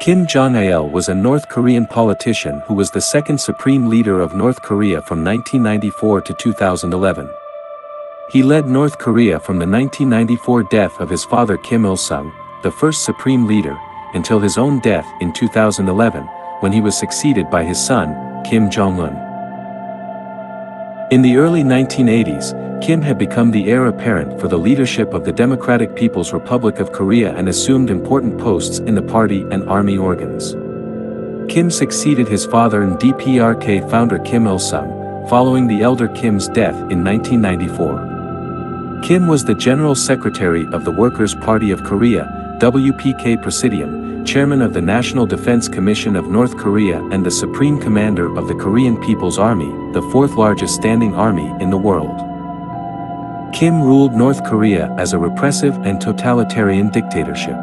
Kim Jong-il was a North Korean politician who was the second supreme leader of North Korea from 1994 to 2011. He led North Korea from the 1994 death of his father Kim Il-sung, the first supreme leader, until his own death in 2011, when he was succeeded by his son, Kim Jong-un. In the early 1980s, Kim had become the heir apparent for the leadership of the Democratic People's Republic of Korea and assumed important posts in the party and army organs. Kim succeeded his father and DPRK founder Kim Il-sung, following the elder Kim's death in 1994. Kim was the General Secretary of the Workers' Party of Korea, WPK Presidium, Chairman of the National Defense Commission of North Korea and the Supreme Commander of the Korean People's Army, the fourth largest standing army in the world. Kim ruled North Korea as a repressive and totalitarian dictatorship.